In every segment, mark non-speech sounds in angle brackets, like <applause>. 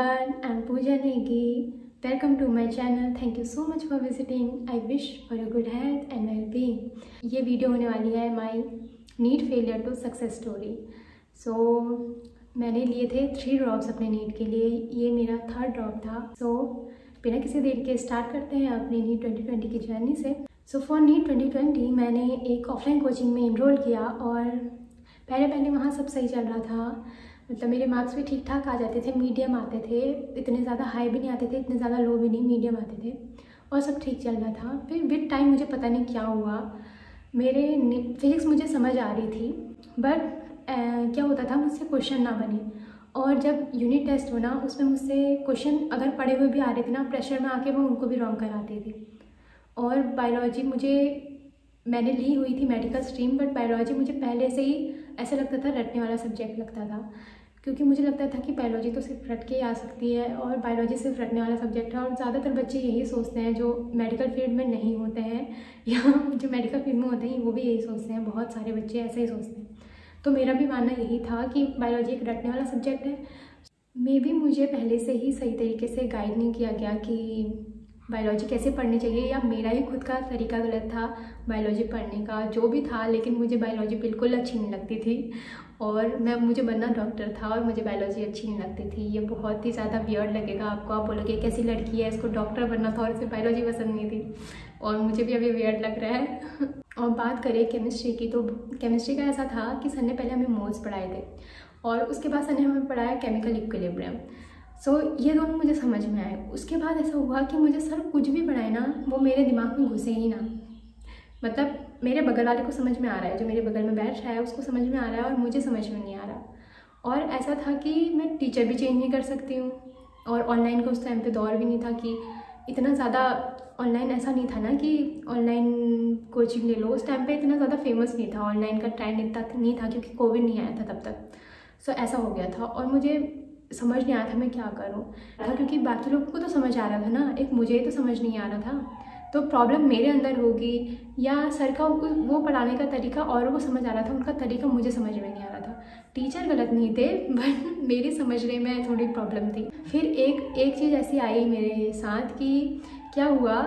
everyone, I'm Pooja Negi. Welcome to my channel. Thank you so much for visiting. I wish for your good health and well-being. ये video होने वाली है my NEET failure to success story so मैंने लिए थे three drops अपने NEET के लिए ये मेरा थर्ड ड्रॉप था सो so, बिना किसी देर के स्टार्ट करते हैं अपनी नीट 2020 की जर्नी से सो फॉर नीट 2020 मैंने एक ऑफलाइन कोचिंग में इनरोल किया और पहले पहले वहाँ सब सही चल रहा था मतलब मेरे मार्क्स भी ठीक ठाक आ जाते थे मीडियम आते थे, इतने ज़्यादा हाई भी नहीं आते थे, इतने ज़्यादा लो भी नहीं मीडियम आते थे, और सब ठीक चल रहा था। फिर विद टाइम मुझे पता नहीं क्या हुआ। मेरे फिज़िक्स मुझे समझ आ रही थी बट क्या होता था, मुझसे क्वेश्चन ना बने। और जब यूनिट टेस्ट होना उसमें मुझसे क्वेश्चन अगर पढ़े हुए भी आ रहे थे ना प्रेशर में आके वो उनको भी रॉन्ग कराती थी। और बायोलॉजी मुझे, मैंने ली हुई थी मेडिकल स्ट्रीम बट बायोलॉजी मुझे पहले से ही ऐसा लगता था, रटने वाला सब्जेक्ट लगता था। क्योंकि मुझे लगता था कि बायोलॉजी तो सिर्फ़ रट के ही आ सकती है और बायोलॉजी सिर्फ़ रटने वाला सब्जेक्ट है और ज़्यादातर बच्चे यही सोचते हैं जो मेडिकल फ़ील्ड में नहीं होते हैं <laughs> या जो मेडिकल फ़ील्ड में होते हैं, वो भी यही सोचते हैं। बहुत सारे बच्चे ऐसे ही सोचते हैं। तो मेरा भी मानना यही था कि बायोलॉजी एक रटने वाला सब्जेक्ट है। मे भी मुझे पहले से ही सही तरीके से गाइड नहीं किया गया कि बायोलॉजी कैसे पढ़नी चाहिए, या मेरा ही खुद का तरीका गलत था बायोलॉजी पढ़ने का, जो भी था, लेकिन मुझे बायोलॉजी बिल्कुल अच्छी नहीं लगती थी। और मैं, मुझे बनना डॉक्टर था और मुझे बायोलॉजी अच्छी नहीं लगती थी। ये बहुत ही ज़्यादा वियर्ड लगेगा आपको। आप बोलोगे, कैसी लड़की है? इसको डॉक्टर बनना था और इसे बायोलॉजी पसंद नहीं थी। और मुझे भी अभी वियर्ड लग रहा है। <laughs> और बात करें केमिस्ट्री की तो केमिस्ट्री का ऐसा था कि सर ने पहले हमें मोल्स पढ़ाए थे और उसके बाद सर ने हमें पढ़ाया केमिकल इक्विलिब्रियम सो ये दोनों मुझे समझ में आए। उसके बाद ऐसा हुआ कि मुझे सर कुछ भी पढ़ाए ना, वो मेरे दिमाग में घुसे ही ना। मतलब मेरे बगल वाले को समझ में आ रहा है, जो मेरे बगल में बैठ रहा है, उसको समझ में आ रहा है और मुझे समझ में नहीं आ रहा। और ऐसा था कि मैं टीचर भी चेंज नहीं कर सकती हूँ और ऑनलाइन का उस टाइम पे दौर भी नहीं था कि इतना ज़्यादा ऑनलाइन ऐसा नहीं था ना कि ऑनलाइन कोचिंग ले लो। उस टाइम पे इतना ज़्यादा फ़ेमस नहीं था ऑनलाइन का ट्रेंड इतना नहीं था क्योंकि कोविड नहीं आया था तब तक। सो ऐसा हो गया था और मुझे समझ नहीं आया था मैं क्या करूँ। था क्योंकि बाकी लोगों को तो समझ आ रहा था ना, एक मुझे ही तो समझ नहीं आ रहा था। तो प्रॉब्लम मेरे अंदर होगी या सर का वो पढ़ाने का तरीका और वो समझ आ रहा था उनका तरीका मुझे समझ में नहीं आ रहा था। टीचर गलत नहीं थे <laughs> बट मेरी समझने में थोड़ी प्रॉब्लम थी। फिर एक एक चीज़ ऐसी आई मेरे साथ कि क्या हुआ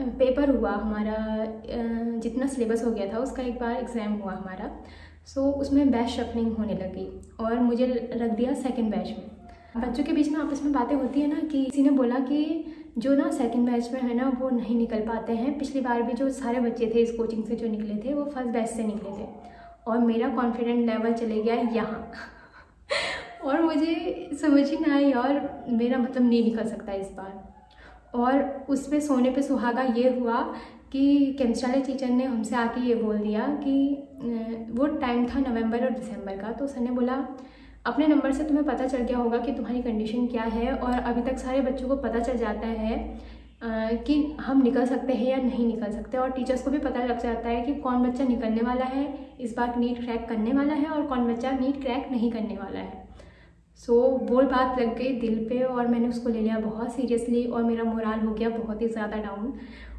पेपर हुआ हमारा जितना सिलेबस हो गया था उसका एक बार एग्ज़ाम हुआ हमारा। सो so, उसमें बैच शफलिंग होने लगी और मुझे रख दिया सेकेंड बैच में। बच्चों के बीच में आपस में बातें होती है ना कि किसी ने बोला कि जो ना सेकंड बैच में है ना, वो नहीं निकल पाते हैं। पिछली बार भी जो सारे बच्चे थे इस कोचिंग से जो निकले थे, वो फ़र्स्ट बैच से निकले थे। और मेरा कॉन्फिडेंट लेवल चले गया यहाँ। <laughs> और मुझे समझ ही ना आई, और मेरा मतलब नहीं निकल सकता इस बार। और उस पर सोने पे सुहागा ये हुआ कि केमिस्ट्री टीचर ने हमसे आके ये बोल दिया कि वो टाइम था नवंबर और दिसंबर का। तो सर ने बोला अपने नंबर से तुम्हें पता चल गया होगा कि तुम्हारी कंडीशन क्या है और अभी तक सारे बच्चों को पता चल जाता है कि हम निकल सकते हैं या नहीं निकल सकते और टीचर्स को भी पता लग जाता है कि कौन बच्चा निकलने वाला है इस बार नीट क्रैक करने वाला है और कौन बच्चा नीट क्रैक नहीं करने वाला है। सो so, बोल बात लग गई दिल पे और मैंने उसको ले लिया बहुत सीरियसली और मेरा मोराल हो गया बहुत ही ज़्यादा डाउन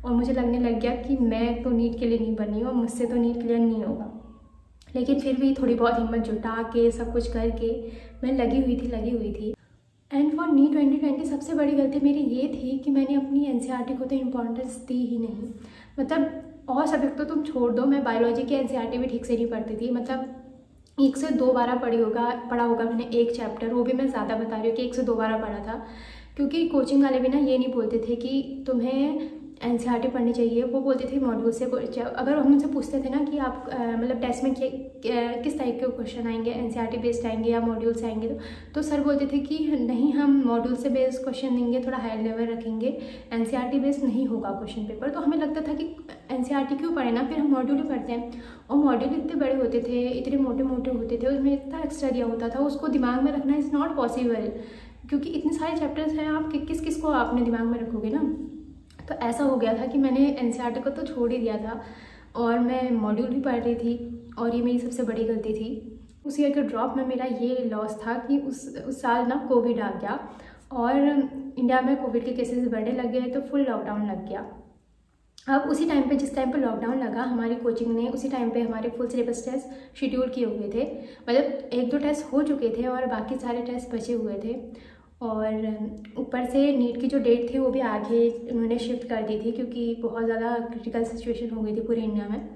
और मुझे लगने लग गया कि मैं तो नीट के लिए नहीं बनी और मुझसे तो नीट क्लियर नहीं होगा। लेकिन फिर भी थोड़ी बहुत हिम्मत जुटा के, सब कुछ करके, मैं लगी हुई थी, लगी हुई थी। And for NEET twenty twenty सबसे बड़ी गलती मेरी ये थी कि मैंने अपनी एन को तो इम्पोर्टेंस दी ही नहीं। मतलब और सब्जेक्ट तो तुम छोड़ दो, मैं बायोलॉजी की एन भी ठीक से नहीं पढ़ती थी। मतलब एक से दो बारह पढ़ी होगा, पढ़ा होगा मैंने एक चैप्टर वो भी मैं ज़्यादा बता रही हूँ कि एक से दो बारह पढ़ा था। क्योंकि कोचिंग वाले भी ना ये नहीं बोलते थे कि तुम्हें एन पढ़नी चाहिए। वो बोलते थे मॉड्यूल से अगर हम उनसे पूछते थे ना कि आप मतलब टेस्ट में किस टाइप के क्वेश्चन आएँगे एन बेस्ड आएँगे या मॉड्यूल से आएँगे तो, तो सर बोलते थे कि नहीं हम मॉड्यूल से बेस्ड क्वेश्चन देंगे थोड़ा हाई लेवल रखेंगे। एन बेस्ड नहीं होगा क्वेश्चन पेपर तो हमें लगता था कि एन क्यों पढ़े ना फिर हम मॉड्यूल ही पढ़ते हैं। और मॉड्यूल इतने बड़े होते थे इतने मोटे मोटे होते थे उसमें इतना एक्स्ट्रा दिया होता था उसको दिमाग में रखना इज़ नॉट पॉसिबल क्योंकि इतने सारे चैप्टर्स हैं आप किस किस को आपने दिमाग में रखोगे ना? तो ऐसा हो गया था कि मैंने एन e को तो छोड़ ही दिया था और मैं मॉड्यूल भी पढ़ रही थी और ये मेरी सबसे बड़ी गलती थी। उस ईयर के ड्रॉप में मेरा ये लॉस था कि उस उस साल ना कोविड आ गया और इंडिया में कोविड के केसेस बढ़ने लग गए तो फुल लॉकडाउन लग गया। अब उसी टाइम पे, जिस टाइम पे लॉकडाउन लगा, हमारी कोचिंग ने उसी टाइम पे हमारे फुल सिलेबस टेस्ट शेड्यूल किए हुए थे। मतलब एक दो टेस्ट हो चुके थे और बाकी सारे टेस्ट बचे हुए थे। और ऊपर से नीट की जो डेट थी वो भी आगे उन्होंने शिफ्ट कर दी थी क्योंकि बहुत ज़्यादा क्रिटिकल सिचुएशन हो गई थी पूरे इंडिया में।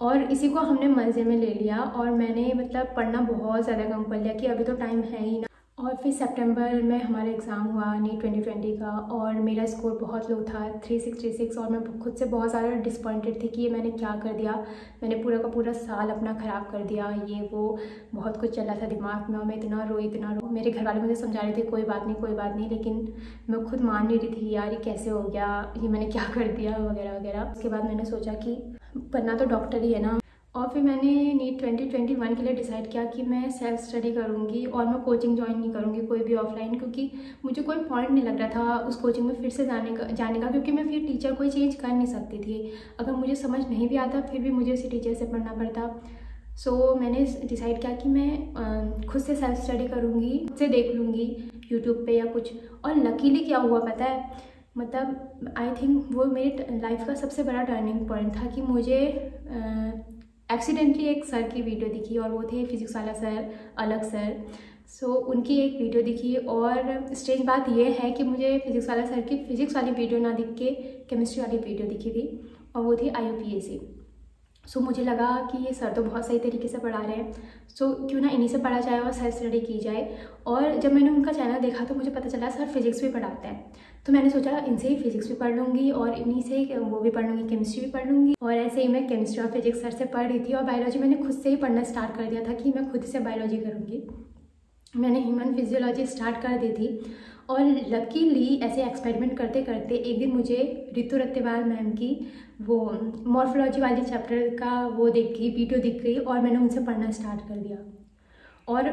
और इसी को हमने मज़े में ले लिया और मैंने मतलब पढ़ना बहुत ज़्यादा कम कर लिया कि अभी तो टाइम है ही ना। और फिर सितंबर में हमारा एग्ज़ाम हुआ, नीट 2020 का, और मेरा स्कोर बहुत लो था 366 और मैं खुद से बहुत ज़्यादा डिसपॉइंटेड थी कि ये मैंने क्या कर दिया। मैंने पूरा का पूरा साल अपना ख़राब कर दिया, ये वो, बहुत कुछ चला था दिमाग में, और मैं इतना रो इतना रो। मेरे घर वाले मुझे समझा रहे थे, कोई बात नहीं, कोई बात नहीं, लेकिन मैं खुद मान नहीं रही थी, यार, ये कैसे हो गया? ये मैंने क्या कर दिया? वगैरह वगैरह। उसके बाद मैंने सोचा कि बनना तो डॉक्टर ही है ना। और फिर मैंने नीट 2021 के लिए डिसाइड किया कि मैं सेल्फ स्टडी करूँगी और मैं कोचिंग ज्वाइन नहीं करूँगी कोई भी ऑफलाइन क्योंकि मुझे कोई पॉइंट नहीं लग रहा था उस कोचिंग में फिर से जाने का जाने का क्योंकि मैं फिर टीचर कोई चेंज कर नहीं सकती थी। अगर मुझे समझ नहीं भी आता फिर भी मुझे उसी टीचर से पढ़ना पड़ता। सो so, मैंने डिसाइड किया कि मैं खुद से सेल्फ स्टडी करूँगी खुद से देख लूँगी यूट्यूब पे या कुछ। और लकीली क्या हुआ पता है? मतलब आई थिंक वो मेरी लाइफ का सबसे बड़ा टर्निंग पॉइंट था कि मुझे एक्सीडेंटली एक सर की वीडियो दिखी और वो थे फिजिक्स वाला सर अलग सर सो so, उनकी एक वीडियो दिखी और स्टेज बात यह है कि मुझे फिजिक्स वाला सर की फिजिक्स वाली वीडियो ना दिख के केमिस्ट्री वाली वीडियो दिखी थी और वो थी आईयूपीएससी सो मुझे लगा कि ये सर तो बहुत सही तरीके से पढ़ा रहे हैं। सो क्यों ना इन्हीं से पढ़ा जाए और सेल्फ स्टडी की जाए। और जब मैंने उनका चैनल देखा तो मुझे पता चला सर फिजिक्स भी पढ़ाते हैं। तो मैंने सोचा इनसे ही फिजिक्स भी पढ़ लूँगी और इन्हीं से वो भी पढ़ लूँगी केमिस्ट्री भी पढ़ लूँगी। और ऐसे ही मैं केमिस्ट्री और फिजिक्स सर से पढ़ रही थी और बायोलॉजी मैंने खुद से ही पढ़ना स्टार्ट कर दिया था कि मैं खुद से बायोलॉजी करूँगी। मैंने ह्यूमन फिजियोलॉजी स्टार्ट कर दी थी। और लकीली ऐसे एक्सपेरिमेंट करते करते एक दिन मुझे रितु रत्तेवाल मैम की वो मॉर्फोलॉजी वाली चैप्टर का वो देख गई वीडियो दिख गई और मैंने उनसे पढ़ना स्टार्ट कर दिया। और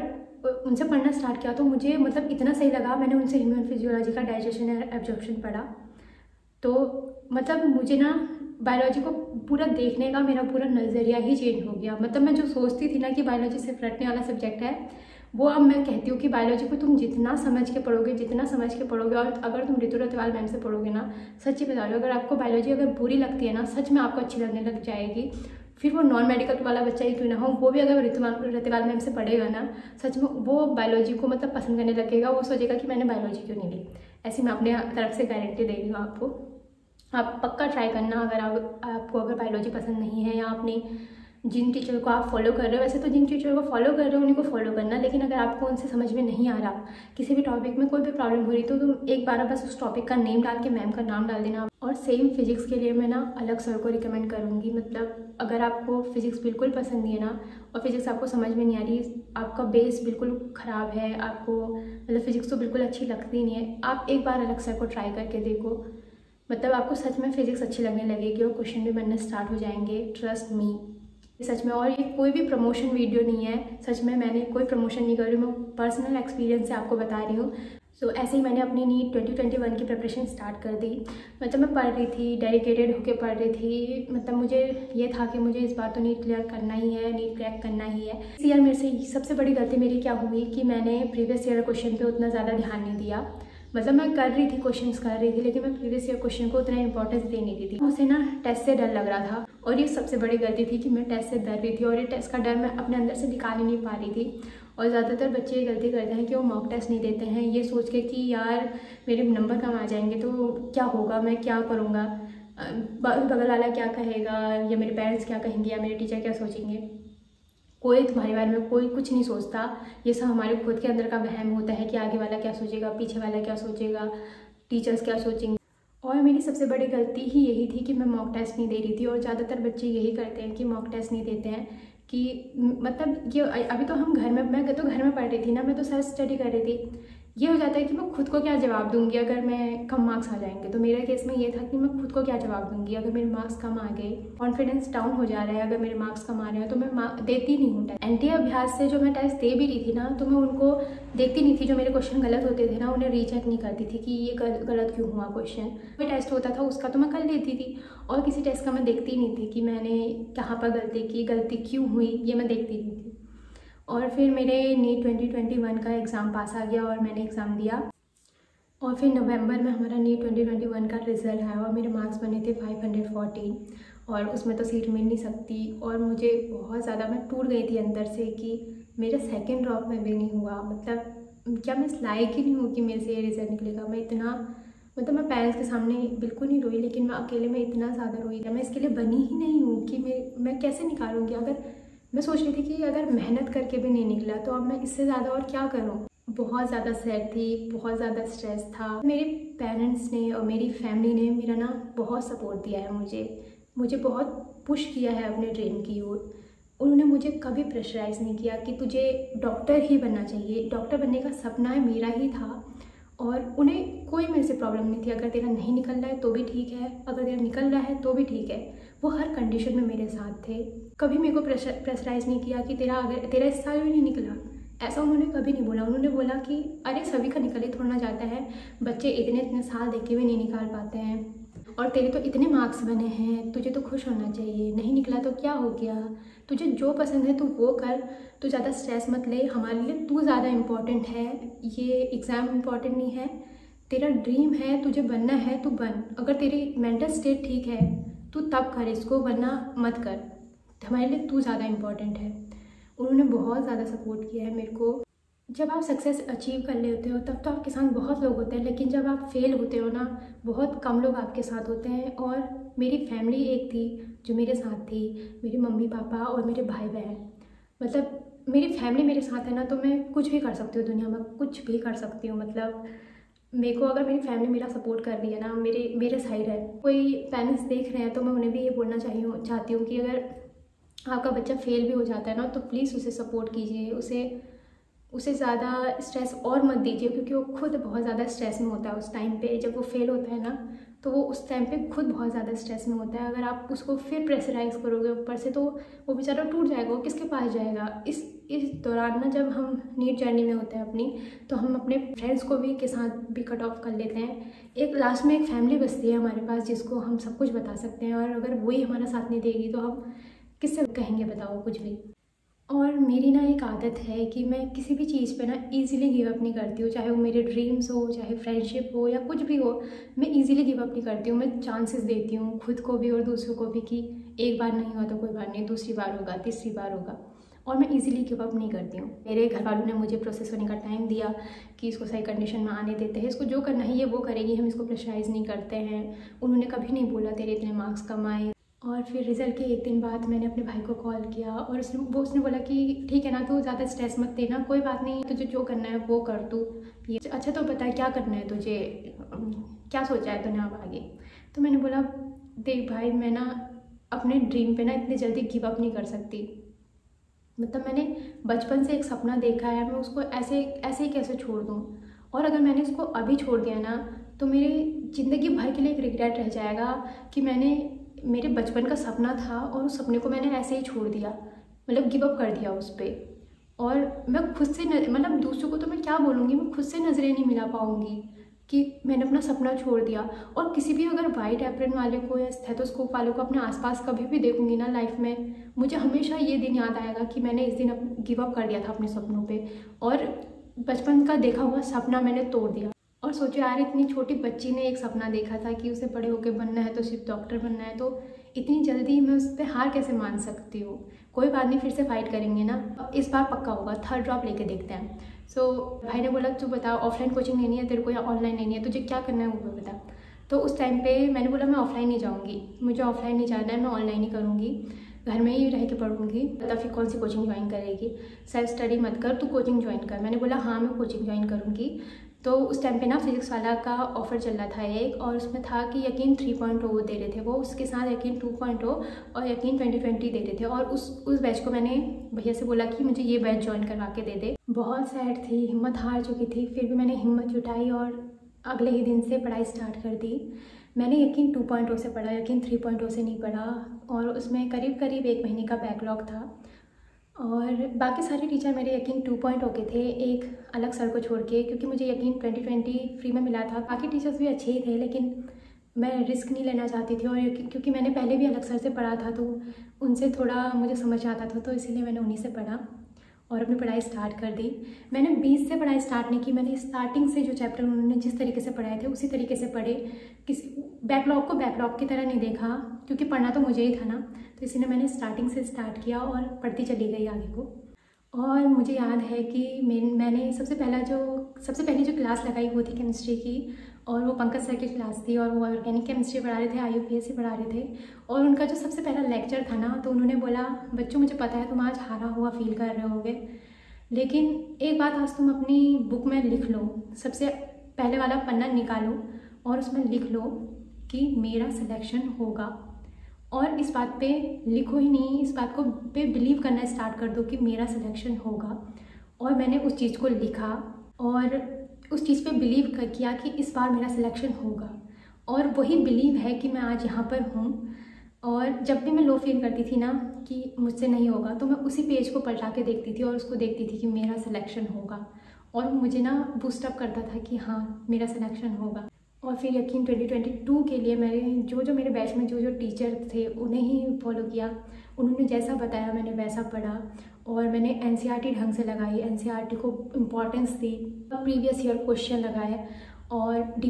उनसे पढ़ना स्टार्ट किया तो मुझे मतलब इतना सही लगा, मैंने उनसे ह्यूमन फिजियोलॉजी का डाइजेशन एब्जॉर्प्शन पढ़ा। तो मतलब मुझे ना बायोलॉजी को पूरा देखने का मेरा पूरा नज़रिया ही चेंज हो गया। मतलब मैं जो सोचती थी ना कि बायोलॉजी सिर्फ़ रटने वाला सब्जेक्ट है वो अब मैं कहती हूँ कि बायोलॉजी को तुम जितना समझ के पढ़ोगे, जितना समझ के पढ़ोगे और अगर तुम ऋतु रतवाल मैम से पढ़ोगे ना सच्ची बता रही अगर आपको बायोलॉजी अगर बुरी लगती है ना, सच में आपको अच्छी लगने लग जाएगी। फिर वो नॉन मेडिकल वाला बच्चा ही क्यों ना हो, वो भी अगर रतिवाल मैम से पढ़ेगा ना, सच में वो बायोलॉजी को मतलब पसंद करने लगेगा, वो सोचेगा कि मैंने बायोलॉजी क्यों नहीं ली। ऐसी मैं अपने तरफ़ से गारंटी दे रही हूँ आपको। आप पक्का ट्राई करना अगर आप, आपको अगर बायोलॉजी पसंद नहीं है या आपने जिन टीचर को आप फॉलो कर रहे हो, वैसे तो जिन टीचर को फॉलो कर रहे हो, उन्हीं को फॉलो करना, लेकिन अगर आपको उनसे समझ में नहीं आ रहा, किसी भी टॉपिक में कोई भी प्रॉब्लम हो रही तो तुम एक बार बस उस टॉपिक का नेम डाल के मैम का नाम डाल देना, और सेम फिजिक्स के लिए मैं ना अलग सर को रिकमेंड करूँगी। मतलब अगर आपको फिजिक्स बिल्कुल पसंद नहीं है ना, और फिजिक्स आपको समझ में नहीं आ रही, आपका बेस बिल्कुल ख़राब है, आपको मतलब फिजिक्स तो बिल्कुल अच्छी लगती नहीं है, आप एक बार अलग सर को ट्राई करके देखो। मतलब आपको सच में फिजिक्स अच्छी लगने लगेगी, और क्वेश्चन भी बनना स्टार्ट हो जाएँगे ट्रस्ट मी सच में और ये कोई भी प्रमोशन वीडियो नहीं है। सच में मैंने कोई प्रमोशन नहीं कर रही मैं पर्सनल एक्सपीरियंस से आपको बता रही हूँ। सो so, ऐसे ही मैंने अपनी नीट 2021 की प्रिपरेशन स्टार्ट कर दी। मतलब मैं पढ़ रही थी डेडिकेटेड होकर पढ़ रही थी। मतलब मुझे ये था कि मुझे इस बार तो नीट क्लियर करना ही है नीट क्रैक करना ही है। इस ईयर मेरे से सबसे बड़ी गलती मेरी क्या हुई कि मैंने प्रीवियस ईयर क्वेश्चन पे उतना ज़्यादा ध्यान नहीं दिया। मतलब मैं कर रही थी क्वेश्चंस कर रही थी, लेकिन मैं प्रीवियस ईयर क्वेश्चन को उतना इंपॉर्टेंस दे नहीं दी थी। मुझे ना टेस्ट से डर लग रहा था और ये सबसे बड़ी गलती थी कि मैं टेस्ट से डर रही थी और ये टेस्ट का डर मैं अपने अंदर से निकाल ही नहीं पा रही थी। और ज़्यादातर बच्चे ये गलती करते हैं कि वो मॉक टेस्ट नहीं देते हैं। ये सोच के कि यार मेरे नंबर कम आ जाएँगे तो क्या होगा, मैं क्या करूँगा? बगल वाला क्या कहेगा या मेरे पेरेंट्स क्या कहेंगे या मेरे टीचर क्या सोचेंगे? कोई तुम्हारे बारे में कोई कुछ नहीं सोचता। ये सब हमारे खुद के अंदर का वहम होता है कि आगे वाला क्या सोचेगा, पीछे वाला क्या सोचेगा टीचर्स क्या सोचेंगे। और मेरी सबसे बड़ी गलती ही यही थी कि मैं मॉक टेस्ट नहीं दे रही थी और ज़्यादातर बच्चे यही करते हैं कि मॉक टेस्ट नहीं देते हैं कि मतलब ये अभी तो हम घर में, मैं तो घर में पढ़ रही थी ना, मैं तो सेल्फ स्टडी कर रही थी। ये हो जाता है कि मैं खुद को क्या जवाब दूँगी अगर मैं कम मार्क्स आ जाएँगे? तो मेरे केस में ये था कि मैं खुद को क्या जवाब दूँगी? अगर मेरे मार्क्स कम आ गए कॉन्फिडेंस डाउन हो जा रहा है, अगर मेरे मार्क्स कम आ रहे हैं तो मैं देती नहीं हूँ एन टी अभ्यास से जो मैं टेस्ट दे भी रही थी ना तो मैं उनको देखती नहीं थी, जो मेरे क्वेश्चन गलत होते थे ना, उन्हें रीचेक नहीं करती थी कि ये गलत क्यों हुआ क्वेश्चन कोई टेस्ट होता था, उसका तो मैं कर लेती थी. और किसी टेस्ट का मैं देखती नहीं थी कि मैंने कहाँ पर गलती की, गलती क्यों हुई, ये मैं देखती नहीं थी. और फिर मेरे नीट 2021 का एग्ज़ाम पास आ गया और मैंने एग्ज़ाम दिया। और फिर नवंबर में हमारा नीट 2021 का रिज़ल्ट आया और मेरे मार्क्स बने थे 514 और उसमें तो सीट मिल नहीं सकती और मुझे बहुत ज़्यादा मैं टूट गई थी अंदर से कि मेरा सेकेंड ड्रॉप में भी नहीं हुआ। मतलब क्या मैं इस लायक ही नहीं हूँ कि मेरे से ये रिज़ल्ट निकलेगा? मैं इतना मतलब मैं पेरेंट्स के सामने बिल्कुल नहीं रोई, लेकिन मैं अकेले में इतना ज़्यादा रोई मैं इसके लिए बनी ही नहीं हूँ कि मैं मैं कैसे निकालूँगी? अगर मैं सोच रही थी कि अगर मेहनत करके भी नहीं निकला तो अब मैं इससे ज़्यादा और क्या करूँ? बहुत ज़्यादा सैड थी, बहुत ज़्यादा स्ट्रेस था। मेरे पेरेंट्स ने और मेरी फैमिली ने मेरा ना बहुत सपोर्ट दिया है मुझे। मुझे बहुत पुश किया है अपने ड्रीम की ओर। उन्होंने मुझे कभी प्रेशराइज़ नहीं किया कि तुझे डॉक्टर ही बनना चाहिए। डॉक्टर बनने का सपना है, मेरा ही था। और उन्हें कोई मेरे से प्रॉब्लम नहीं थी। अगर तेरा नहीं निकल रहा है तो भी ठीक है। अगर तेरा निकल रहा है तो भी ठीक है। वो हर कंडीशन में मेरे साथ थे। कभी मेरे को प्रेशर प्रेशराइज़ नहीं किया कि तेरा अगर, तेरा इस साल भी नहीं निकला। ऐसा उन्होंने कभी नहीं बोला। उन्होंने बोला कि, अरे, सभी का निकले थोड़ा जाता है। बच्चे इतने इतने साल देख भी नहीं निकाल पाते हैं। और तेरे तो इतने मार्क्स बने हैं। तुझे तो खुश होना चाहिए। नहीं निकला तो क्या हो गया? तुझे जो पसंद है तू वो कर। तू ज़्यादा स्ट्रेस मत ले। हमारे लिए तू ज़्यादा इंपॉर्टेंट है। ये एग्ज़ाम इंपॉर्टेंट नहीं है। तेरा ड्रीम है, तुझे बनना है, तू बन। अगर तेरी मेंटल स्टेट ठीक है, तू तब कर इसको, वरना मत कर। हमारे लिए तू ज़्यादा इंपॉर्टेंट है। उन्होंने बहुत ज़्यादा सपोर्ट किया है मेरे को। जब आप सक्सेस अचीव कर लेते हो, तब तो आपके साथ बहुत लोग होते हैं, लेकिन जब आप फेल होते हो ना, बहुत कम लोग आपके साथ होते हैं। और मेरी फैमिली एक थी, जो मेरे साथ थी, मेरी मम्मी पापा और मेरे भाई बहन। मतलब मेरी फैमिली मेरे साथ है ना तो मैं कुछ भी कर सकती हूँ दुनिया में, कुछ भी कर सकती हूँ मतलब मेरे को अगर मेरी फैमिली मेरा सपोर्ट कर रही है ना, मेरे मेरे साइड है, कोई पेरेंट्स देख रहे हैं तो मैं उन्हें भी ये बोलना चाहिए चाहती हूँ कि अगर आपका बच्चा फेल भी हो जाता है ना तो प्लीज़ उसे सपोर्ट कीजिए, उसे उसे ज़्यादा स्ट्रेस और मत दीजिए, क्योंकि वो खुद बहुत ज़्यादा स्ट्रेस में होता है उस टाइम पे, जब वो फेल होता है ना तो वो उस टाइम पे खुद बहुत ज़्यादा स्ट्रेस में होता है। अगर आप उसको फिर प्रेशराइज करोगे ऊपर से तो वो बेचारा टूट जाएगा, वो किसके पास जाएगा? इस इस दौरान ना जब हम नीट जर्नी में होते हैं अपनी तो हम अपने फ्रेंड्स को भी के साथ भी कट ऑफ़ कर लेते हैं। एक लास्ट में एक फैमिली बसती है हमारे पास, जिसको हम सब कुछ बता सकते हैं, और अगर वही हमारा साथ नहीं देगी तो हम किससे कहेंगे बताओ कुछ भी? और मेरी ना एक आदत है कि मैं किसी भी चीज़ पे ना इजीली गिव अप नहीं करती हूँ, चाहे वो मेरे ड्रीम्स हो, चाहे फ्रेंडशिप हो या कुछ भी हो, मैं इजीली गिव अप नहीं करती हूँ। मैं चांसेस देती हूँ खुद को भी और दूसरों को भी कि एक बार नहीं हुआ तो कोई बार नहीं, दूसरी बार होगा, तीसरी बार होगा। और मैं इजीली गिव अप नहीं करती हूँ। मेरे घर वालों ने मुझे प्रोसेस होने का टाइम दिया कि इसको सही कंडीशन में आने देते हैं, इसको जो करना है ये वो करेगी, हम इसको प्रेशराइज़ नहीं करते हैं। उन्होंने कभी नहीं बोला, तेरे इतने मार्क्स कम आए और फिर रिज़ल्ट के एक दिन बाद मैंने अपने भाई को कॉल किया और उसने, वो उसने बोला कि ठीक है ना तो ज़्यादा स्ट्रेस मत देना, कोई बात नहीं, तुझे जो करना है वो कर तू। ये अच्छा तो बता, क्या करना है तुझे? क्या सोचा है तूने अब आगे? तो मैंने बोला, देख भाई, मैं ना अपने ड्रीम पे ना इतनी जल्दी गिव अप नहीं कर सकती। मतलब मैंने बचपन से एक सपना देखा है, मैं उसको ऐसे ऐसे ही कैसे छोड़ दूँ? और अगर मैंने इसको अभी छोड़ दिया ना तो मेरी ज़िंदगी भर के लिए एक रिग्रेट रह जाएगा कि मैंने मेरे बचपन का सपना था और उस सपने को मैंने ऐसे ही छोड़ दिया मतलब गिव अप कर दिया उस पर और मैं खुद से मतलब दूसरों को तो मैं क्या बोलूँगी, मैं खुद से नज़रें नहीं मिला पाऊँगी कि मैंने अपना सपना छोड़ दिया। और किसी भी अगर वाइट एप्रन वाले को या स्थेटोस्कोप वाले को अपने आसपास कभी भी देखूँगी ना लाइफ में, मुझे हमेशा ये दिन याद आएगा कि मैंने इस दिन गिव अप कर दिया था अपने सपनों पे। और बचपन का देखा हुआ सपना मैंने तोड़ दिया। और सोचो यार इतनी छोटी बच्ची ने एक सपना देखा था कि उसे बड़े होकर बनना है तो सिर्फ़ डॉक्टर बनना है तो इतनी जल्दी मैं उस पर हार कैसे मान सकती हूँ? कोई बात नहीं फिर से फाइट करेंगे ना। इस बार पक्का होगा थर्ड ड्रॉप लेके देखते हैं। सो so, भाई ने बोला तू बता ऑफलाइन कोचिंग लेनी है तेरे को या ऑनलाइन लेनी है? तुझे क्या करना है वो बता। तो उस टाइम पे मैंने बोला मैं ऑफलाइन नहीं जाऊँगी। मुझे ऑफलाइन नहीं जाना है मैं ऑनलाइन ही करूँगी। घर में ही रह के पढ़ूँगी। मतलब फिर कौन सी कोचिंग ज्वाइन करेगी? सेल्फ स्टडी मत कर तू कोचिंग ज्वाइन कर। मैंने बोला हाँ मैं कोचिंग ज्वाइन करूँगी। तो उस टाइम पे ना फिजिक्स वाला का ऑफ़र चल रहा था एक, और उसमें था कि यकीन थ्री पॉइंट वो दे रहे थे वो। उसके साथ यकीन टू पॉइंट और यकीन ट्वेंटी ट्वेंटी दे रहे थे। और उस उस बैच को मैंने भैया से बोला कि मुझे ये बैच ज्वाइन करवा के दे दे। बहुत सैड थी, हिम्मत हार चुकी थी, फिर भी मैंने हिम्मत जुटाई और अगले ही दिन से पढ़ाई स्टार्ट कर दी। मैंने यकीन टू पॉइंट से पढ़ा, यकीन थ्री पॉइंट से नहीं पढ़ा, और उसमें करीब करीब एक महीने का बैकलॉग था। और बाकी सारे टीचर मेरे यकीन टू पॉइंट हो गए थे, एक अलग सर को छोड़ के, क्योंकि मुझे यकीन ट्वेंटी ट्वेंटी फ्री में मिला था। बाकी टीचर्स भी अच्छे ही थे, लेकिन मैं रिस्क नहीं लेना चाहती थी। और क्योंकि मैंने पहले भी अलग सर से पढ़ा था तो उनसे थोड़ा मुझे समझ आता था तो इसीलिए मैंने उन्हीं से पढ़ा। और अपनी पढ़ाई स्टार्ट कर दी। मैंने बीस से पढ़ाई स्टार्ट नहीं की, मैंने स्टार्टिंग से जो चैप्टर उन्होंने जिस तरीके से पढ़ाए थे, उसी तरीके से पढ़े। किसी बैकलॉग को बैकलॉग की तरह नहीं देखा, क्योंकि पढ़ना तो मुझे ही था ना। तो इसीलिए मैंने स्टार्टिंग से स्टार्ट किया और पढ़ती चली गई आगे को। और मुझे याद है कि मैं मैंने सबसे पहला जो, सबसे पहली जो क्लास लगाई वो थी केमिस्ट्री की। और वो पंकज सर की क्लास थी और वो ऑर्गेनिक केमिस्ट्री पढ़ा रहे थे आई यू पढ़ा रहे थे। और उनका जो सबसे पहला लेक्चर था ना तो उन्होंने बोला, बच्चों, मुझे पता है तुम आज हारा हुआ फील कर रहे होगे। लेकिन एक बात आज तुम अपनी बुक में लिख लो। सबसे पहले वाला पन्ना निकालो और उसमें लिख लो कि मेरा सिलेक्शन होगा। और इस बात पे लिखो ही नहीं, इस बात को पे बिलीव करना स्टार्ट कर दो कि मेरा सिलेक्शन होगा। और मैंने उस चीज़ को लिखा और उस चीज़ पे बिलीव कर किया कि इस बार मेरा सिलेक्शन होगा। और वही बिलीव है कि मैं आज यहाँ पर हूँ। और जब भी मैं लो फील करती थी ना कि मुझसे नहीं होगा तो मैं उसी पेज को पलटा के देखती थी और उसको देखती थी कि मेरा सिलेक्शन होगा। और मुझे ना बूस्टअप करता था कि हाँ मेरा सिलेक्शन होगा। और फिर यकीन 2022 के लिए मैंने जो जो मेरे बैच में जो जो टीचर थे, उन्हें ही फॉलो किया। उन्होंने जैसा बताया मैंने वैसा पढ़ा और मैंने एन e ढंग से लगाई। एन e को इम्पोर्टेंस दी। प्रीवियस ईयर क्वेश्चन लगाए और डी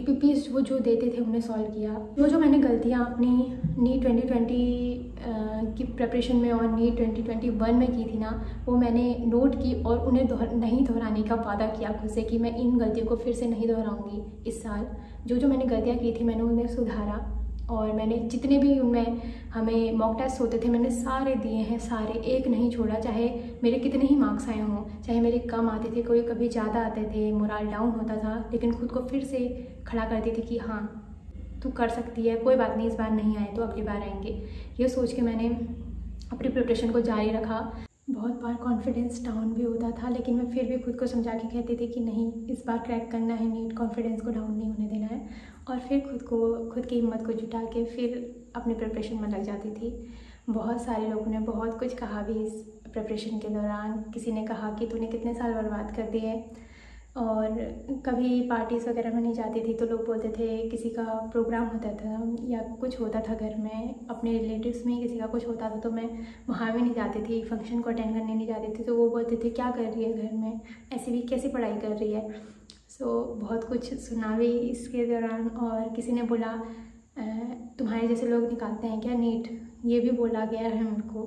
वो जो देते थे उन्हें सॉल्व किया। वो जो मैंने गलतियाँ अपनी नी 2020 की प्रिपरेशन में और नी 2021 में की थी ना, वो मैंने नोट की और उन्हें दोहर, नहीं दोहराने का वादा किया खुद से कि मैं इन गलतियों को फिर से नहीं दोहराऊँगी इस साल। जो जो मैंने गलतियाँ की थी, मैंने उन्हें सुधारा। और मैंने जितने भी उनमें हमें मॉक टेस्ट होते थे, मैंने सारे दिए हैं, सारे एक नहीं छोड़ा, चाहे मेरे कितने ही मार्क्स आए हों, चाहे मेरे कम आते थे, कोई कभी ज़्यादा आते थे मोरल डाउन होता था, लेकिन खुद को फिर से खड़ा करती थी कि हाँ तू कर सकती है, कोई बात नहीं, इस बार नहीं आए तो अगली बार आएँगे। ये सोच के मैंने अपनी प्रिपरेशन को जारी रखा। बहुत बार कॉन्फिडेंस डाउन भी होता था, लेकिन मैं फिर भी खुद को समझा के कहती थी कि नहीं, इस बार क्रैक करना है नीट कॉन्फिडेंस को डाउन नहीं होने देना है। और फिर खुद को, खुद की हिम्मत को जुटा के फिर अपने प्रिपरेशन में लग जाती थी। बहुत सारे लोगों ने बहुत कुछ कहा भी इस प्रिपरेशन के दौरान। किसी ने कहा कि तूने कितने साल बर्बाद कर दिए। और कभी पार्टीज़ वगैरह में नहीं जाती थी तो लोग बोलते थे, किसी का प्रोग्राम होता था या कुछ होता था घर में, अपने रिलेटिव्स में किसी का कुछ होता था तो मैं वहाँ भी नहीं जाती थी फ़ंक्शन को अटेंड करने नहीं जाती थी। तो वो बोलते थे, क्या कर रही है घर में? ऐसी भी कैसी पढ़ाई कर रही है? सो so, बहुत कुछ सुना भी इसके दौरान और किसी ने बोला तुम्हारे जैसे लोग निकालते हैं क्या नीट? ये भी बोला गया है उनको।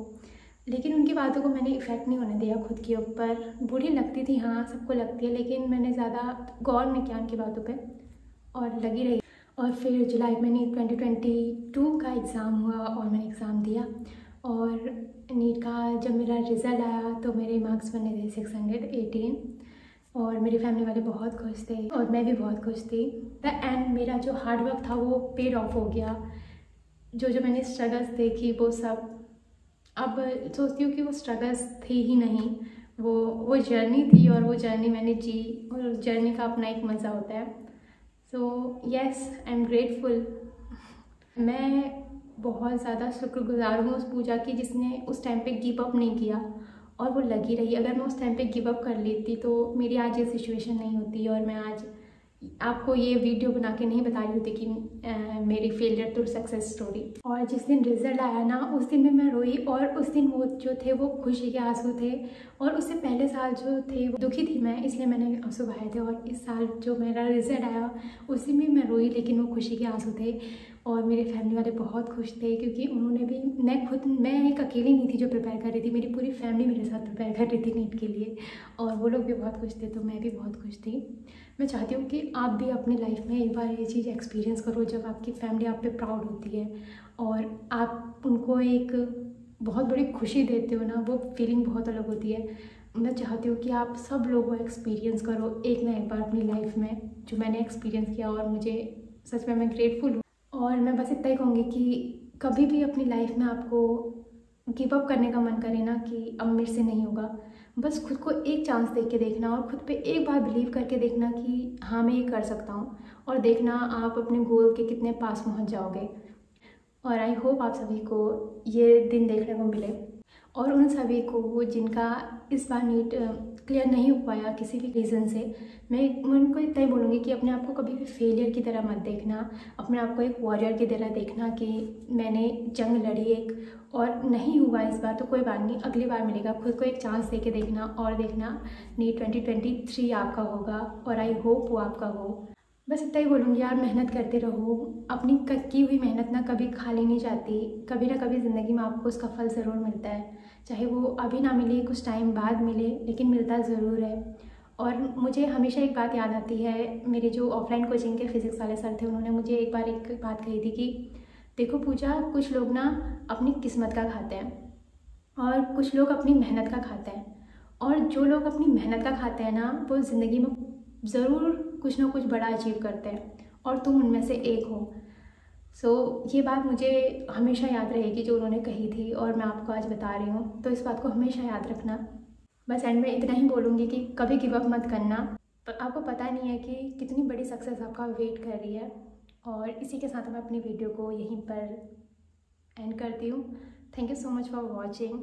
लेकिन उनकी बातों को मैंने इफ़ेक्ट नहीं होने दिया खुद के ऊपर। बुरी लगती थी हाँ सबको लगती है लेकिन मैंने ज़्यादा गौर नहीं किया उनकी बातों पे और लगी रही। और फिर जुलाई में नीट ट्वेंटी ट्वेंटी टू का एग्ज़ाम हुआ और मैंने एग्ज़ाम दिया। और नीट का जब मेरा रिज़ल्ट आया तो मेरे मार्क्स बने थे सिक्स हंड्रेड एटीन और मेरी फैमिली वाले बहुत खुश थे और मैं भी बहुत खुश थी। द एंड मेरा जो हार्ड वर्क था वो पेड ऑफ़ हो गया। जो जो मैंने स्ट्रगल्स देखी, वो सब, अब सोचती हूँ कि वो स्ट्रगल्स थी ही नहीं। वो वो जर्नी थी और वो जर्नी मैंने जी, और जर्नी का अपना एक मज़ा होता है। So yes I am grateful मैं बहुत ज़्यादा शुक्रगुजार हूँ उस पूजा की जिसने उस टाइम पे गिव अप नहीं किया। और वो लगी रही। अगर मैं उस टाइम पे गिव अप कर लेती तो मेरी आज ये सिचुएशन नहीं होती और मैं आज आपको ये वीडियो बना के नहीं बता रही होती कि आ, मेरी फेलियर टू सक्सेस स्टोरी और जिस दिन रिज़ल्ट आया ना उस दिन भी मैं रोई और उस दिन वो जो थे वो खुशी के आँसू थे। और उससे पहले साल जो थे वो दुखी थी मैं इसलिए मैंने आँसू बहाए थे। और इस साल जो मेरा रिज़ल्ट आया उस दिन भी मैं रोई लेकिन वो खुशी के आँसू थे। और मेरे फैमिली वाले बहुत खुश थे क्योंकि उन्होंने भी मैं खुद मैं एक अकेली नहीं थी जो प्रिपेयर कर रही थी। मेरी पूरी फैमिली मेरे साथ प्रिपेयर कर रही थी नीट के लिए। और वो लोग भी बहुत खुश थे तो मैं भी बहुत खुश थी। मैं चाहती हूँ कि आप भी अपनी लाइफ में एक बार ये चीज़ एक्सपीरियंस करो जब आपकी फैमिली आप पे प्राउड होती है और आप उनको एक बहुत बड़ी खुशी देते हो ना, वो फीलिंग बहुत अलग होती है। मैं चाहती हूँ कि आप सब लोगों एक्सपीरियंस करो एक ना एक बार अपनी लाइफ में जो मैंने एक्सपीरियंस किया और मुझे सच में मैं ग्रेटफुल हूँ। और मैं बस इतना ही कहूँगी कि कभी भी अपनी लाइफ में आपको गिव अप करने का मन करे ना कि अब मेरे से नहीं होगा। बस खुद को एक चांस दे के देखना और खुद पे एक बार बिलीव करके देखना कि हाँ मैं ये कर सकता हूँ। और देखना आप अपने गोल के कितने पास पहुँच जाओगे। और आई होप आप सभी को ये दिन देखने को मिले। और उन सभी को जिनका इस बार नीट क्लियर नहीं हो पाया किसी भी रीज़न से। मैं उनको इतना ही बोलूँगी कि अपने आप को कभी भी फेलियर की तरह मत देखना। अपने आप को एक वॉरियर की तरह देखना कि मैंने जंग लड़ी एक और नहीं हुआ इस बार तो कोई बात नहीं, अगली बार मिलेगा। खुद को एक चांस दे के देखना और देखना, नहीं ट्वेंटी ट्वेंटी थ्री आपका होगा और आई होप वो आपका हो। बस इतना ही बोलूँगी यार, मेहनत करते रहो। अपनी की हुई मेहनत ना कभी खाली नहीं जाती। कभी ना कभी ज़िंदगी में आपको उसका फल ज़रूर मिलता है। चाहे वो अभी ना मिले, कुछ टाइम बाद मिले, लेकिन मिलता ज़रूर है। और मुझे हमेशा एक बात याद आती है, मेरे जो ऑफलाइन कोचिंग के फिज़िक्स वाले सर थे, उन्होंने मुझे एक बार एक बात कही थी कि, देखो पूजा, कुछ लोग ना अपनी किस्मत का खाते हैं और कुछ लोग अपनी मेहनत का खाते हैं। और जो लोग अपनी मेहनत का खाते हैं ना, वो ज़िंदगी में ज़रूर कुछ ना कुछ बड़ा अचीव करते हैं और तुम उनमें से एक हो। सो so, ये बात मुझे हमेशा याद रहेगी जो उन्होंने कही थी और मैं आपको आज बता रही हूँ। तो इस बात को हमेशा याद रखना। बस एंड में इतना ही बोलूँगी कि कभी गिव अप मत करना। आपको पता नहीं है कि कितनी बड़ी सक्सेस आपका वेट कर रही है। और इसी के साथ मैं अपनी वीडियो को यहीं पर एंड करती हूँ। Thank you so much for watching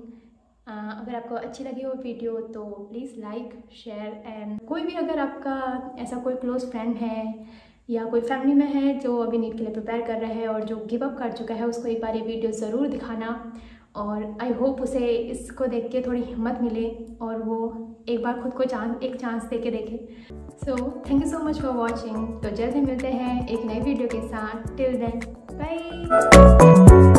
अगर आपको अच्छी लगी हो वीडियो तो प्लीज़ लाइक शेयर एंड कोई भी अगर आपका ऐसा कोई क्लोज फ्रेंड है या कोई फैमिली में है जो अभी नीट के लिए प्रिपेयर कर रहा है और जो गिव अप कर चुका है, उसको एक बार ये वीडियो ज़रूर दिखाना और आई होप उसे इसको देख के थोड़ी हिम्मत मिले और वो एक बार खुद को चांस एक चांस दे के देखे। So thank you so much for watching तो जल्दी मिलते हैं एक नए वीडियो के साथ। Till then bye